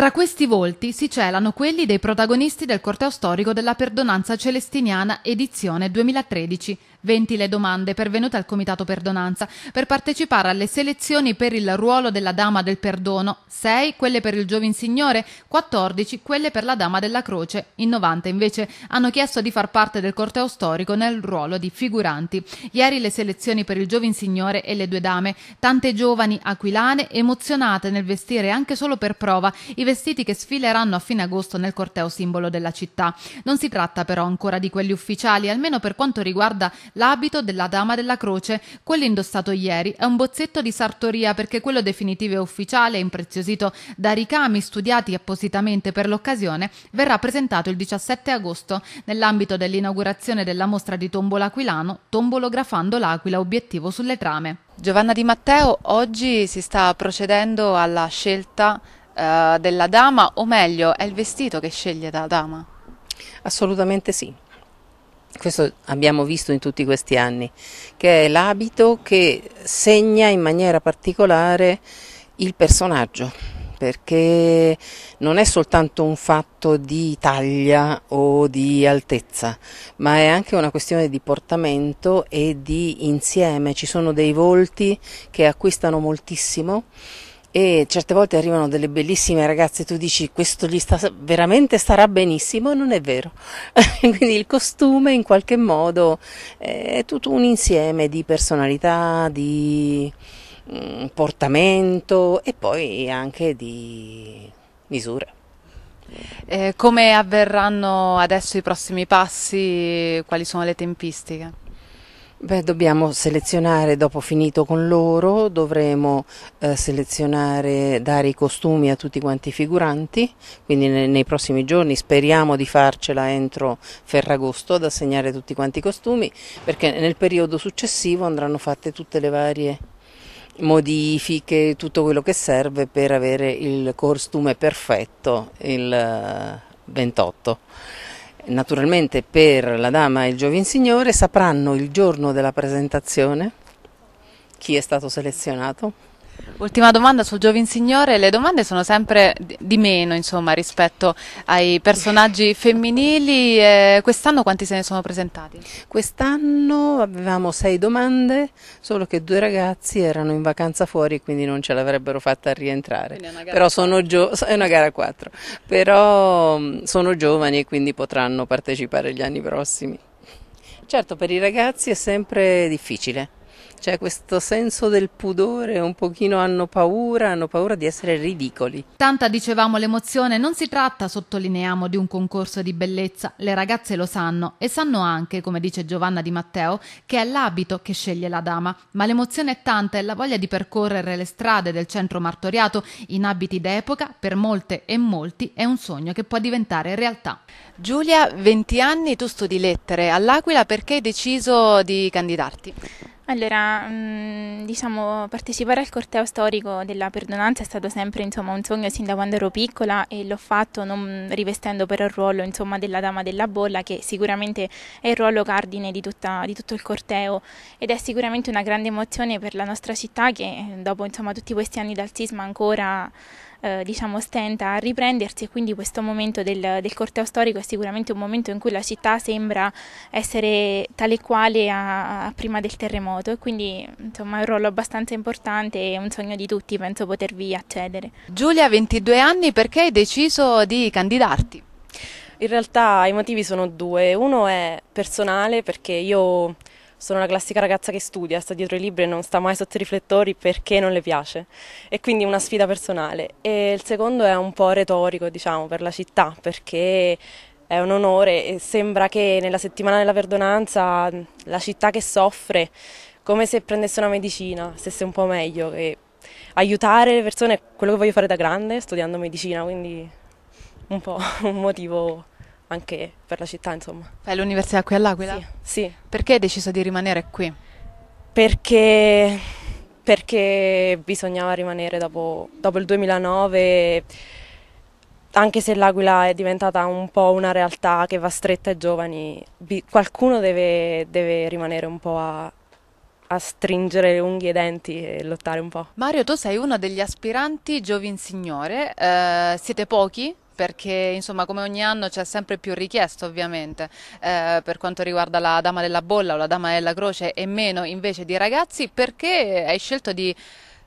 Tra questi volti si celano quelli dei protagonisti del corteo storico della Perdonanza Celestiniana edizione 2013. 20 le domande pervenute al Comitato Perdonanza per partecipare alle selezioni per il ruolo della Dama del Perdono, 6 quelle per il Giovin Signore, 14 quelle per la Dama della Croce. In 90 invece hanno chiesto di far parte del corteo storico nel ruolo di figuranti. Ieri le selezioni per il Giovin Signore e le due dame, tante giovani aquilane emozionate nel vestire anche solo per prova i vestiti che sfileranno a fine agosto nel corteo simbolo della città. Non si tratta però ancora di quelli ufficiali, almeno per quanto riguarda l'abito della Dama della Croce. Quello indossato ieri è un bozzetto di sartoria perché quello definitivo e ufficiale, impreziosito da ricami studiati appositamente per l'occasione, verrà presentato il 17 agosto nell'ambito dell'inaugurazione della mostra di Tombolo Aquilano, Tombolografando l'Aquila, obiettivo sulle trame. Giovanna Di Matteo, oggi si sta procedendo alla scelta eh, della dama, o meglio, è il vestito che sceglie la dama? Assolutamente sì. Questo abbiamo visto in tutti questi anni, che è l'abito che segna in maniera particolare il personaggio, perché non è soltanto un fatto di taglia o di altezza, ma è anche una questione di portamento e di insieme. Ci sono dei volti che acquistano moltissimo e certe volte arrivano delle bellissime ragazze, tu dici questo gli sta veramente starà benissimo, non è vero. Quindi il costume in qualche modo è tutto un insieme di personalità, di mm, portamento e poi anche di misure. Eh, come avverranno adesso i prossimi passi? Quali sono le tempistiche? Beh, dobbiamo selezionare, dopo finito con loro, dovremo eh, selezionare, dare i costumi a tutti quanti i figuranti, quindi ne, nei prossimi giorni speriamo di farcela entro Ferragosto ad assegnare tutti quanti i costumi, perché nel periodo successivo andranno fatte tutte le varie modifiche, tutto quello che serve per avere il costume perfetto il 28. Naturalmente per la dama e il giovin signore sapranno il giorno della presentazione chi è stato selezionato. Ultima domanda sul Giovin Signore, le domande sono sempre di meno insomma, rispetto ai personaggi femminili, eh, quest'anno quanti se ne sono presentati? Quest'anno avevamo sei domande, solo che due ragazzi erano in vacanza fuori quindi non ce l'avrebbero fatta a rientrare, però sono gio- è una gara a quattro, però mm, sono giovani e quindi potranno partecipare gli anni prossimi. Certo per i ragazzi è sempre difficile c'è questo senso del pudore, un pochino hanno paura, hanno paura di essere ridicoli. Tanta dicevamo l'emozione, non si tratta, sottolineiamo, di un concorso di bellezza, le ragazze lo sanno e sanno anche, come dice Giovanna Di Matteo, che è l'abito che sceglie la dama, ma l'emozione è tanta e la voglia di percorrere le strade del centro martoriato in abiti d'epoca, per molte e molti, è un sogno che può diventare realtà. Giulia, 20 anni, tu studi lettere all'Aquila, perché hai deciso di candidarti? Allora, mh, diciamo, partecipare al corteo storico della perdonanza è stato sempre insomma, un sogno sin da quando ero piccola e l'ho fatto non rivestendo però il ruolo insomma, della dama della bolla, che sicuramente è il ruolo cardine di, tutta, di, tutto il corteo. Ed è sicuramente una grande emozione per la nostra città che dopo insomma, tutti questi anni dal sisma ancora eh, diciamo, stenta a riprendersi e quindi questo momento del, del, corteo storico è sicuramente un momento in cui la città sembra essere tale e quale a, a prima del terremoto e quindi insomma è un ruolo abbastanza importante e un sogno di tutti penso potervi accedere. Giulia, 22 anni, perché hai deciso di candidarti? In realtà i motivi sono due, uno è personale perché io sono la classica ragazza che studia, sta dietro i libri e non sta mai sotto i riflettori perché non le piace e quindi una sfida personale. E il secondo è un po' retorico, diciamo, per la città perché è un onore e sembra che nella settimana della perdonanza la città che soffre, come se prendesse una medicina, stesse un po' meglio e aiutare le persone, quello che voglio fare da grande studiando medicina, quindi un po' un motivo anche per la città, insomma. Fai l'università qui all'Aquila? Sì, sì. Perché hai deciso di rimanere qui? Perché, perché bisognava rimanere dopo, dopo il 2009, anche se l'Aquila è diventata un po' una realtà che va stretta ai giovani, qualcuno deve, deve rimanere un po' a, a stringere le unghie e i denti e lottare un po'. Mario, tu sei uno degli aspiranti Giovin Signore, eh, siete pochi? Perché insomma come ogni anno c'è sempre più richiesta ovviamente eh, per quanto riguarda la dama della bolla o la dama della croce e meno invece di ragazzi perché hai scelto di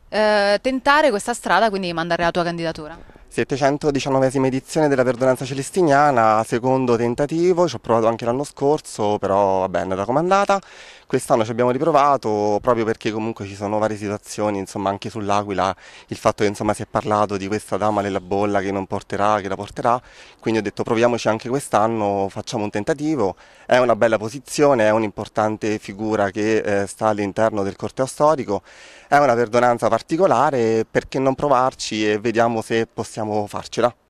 eh, tentare questa strada quindi di mandare la tua candidatura? 719esima edizione della Perdonanza Celestiniana, secondo tentativo, ci ho provato anche l'anno scorso, però vabbè è andata come è andata. Quest'anno ci abbiamo riprovato proprio perché comunque ci sono varie situazioni, insomma anche sull'Aquila il fatto che insomma si è parlato di questa dama della bolla che non porterà, che la porterà, quindi ho detto proviamoci anche quest'anno, facciamo un tentativo, è una bella posizione, è un'importante figura che eh, sta all'interno del corteo storico, è una perdonanza particolare, perché non provarci e vediamo se possiamo farcela.